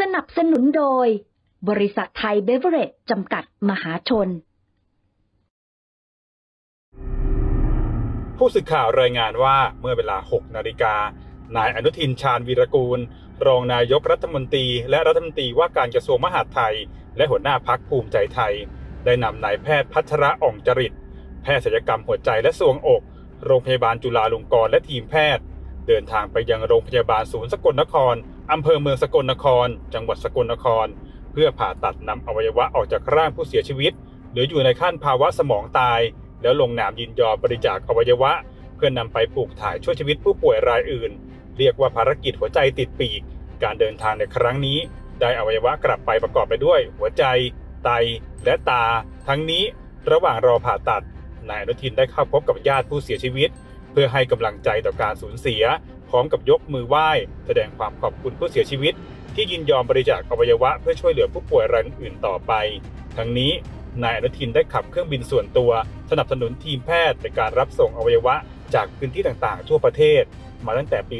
สนับสนุนโดย บริษัทไทยเบเวอเรจจำกัดมหาชน ผู้สื่อข่าวรายงานว่าเมื่อเวลา 6 นาฬิกา นายอนุทินชาญวีรกูล รองนายกรัฐมนตรี และรัฐมนตรีว่าการกระทรวงมหาดไทย และหัวหน้าพักภูมิใจไทย ได้นำนายแพทย์พัชระอ่องจริต แพทย์ศัลยกรรมหัวใจและสวงอก โรงพยาบาลจุฬาลงกรณ์และทีมแพทย์ เดินทางไปยังโรงพยาบาลศูนย์สกลนคร อำเภอเมืองสกลนคร จังหวัดสกลนคร เพื่อผ่าตัดนำอวัยวะออกจากร่างผู้เสียชีวิต หรืออยู่ในขั้นภาวะสมองตาย แล้วลงนามยินยอมบริจาคอวัยวะ เพื่อนำไปปลูกถ่ายช่วยชีวิตผู้ป่วยรายอื่น เรียกว่าภารกิจหัวใจติดปีก การเดินทางในครั้งนี้ ได้อวัยวะกลับไปประกอบไปด้วย หัวใจ ไต และตา ทั้งนี้ระหว่างรอผ่าตัดนายอนุทินได้เข้าพบกับญาติผู้เสียชีวิต เพื่อให้กำลังใจต่อการสูญเสีย พร้อมกับยกมือไหว้แสดงความขอบคุณผู้เสียชีวิต ที่ยินยอมบริจาคอวัยวะเพื่อช่วยเหลือผู้ป่วยรายอื่นต่อไป ทั้งนี้นายอนุทินได้ขับเครื่องบินส่วนตัว สนับสนุนทีมแพทย์ในการรับส่งอวัยวะจากพื้นที่ต่างๆ ทั่วประเทศ มาตั้งแต่ปี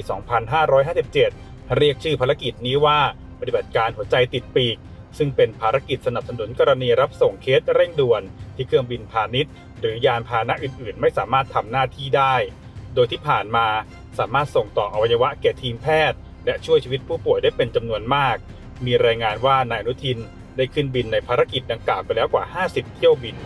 2557 เรียกชื่อภารกิจนี้ว่าปฏิบัติการหัวใจติดปีก ซึ่งเป็นภารกิจสนับสนุนกรณีรับส่งเคสเร่งด่วน ที่เครื่องบินพาณิชย์ หรือยานพาหนะอื่นๆ ไม่สามารถทำหน้าที่ได้ โดยที่ผ่านมา สามารถส่งต่ออวัยวะแก่ทีมแพทย์ และช่วยชีวิตผู้ป่วยได้เป็นจำนวนมาก มีรายงานว่านายอนุทินได้ขึ้นบินในภารกิจดังกล่าวไปแล้วกว่า 50 เที่ยวบิน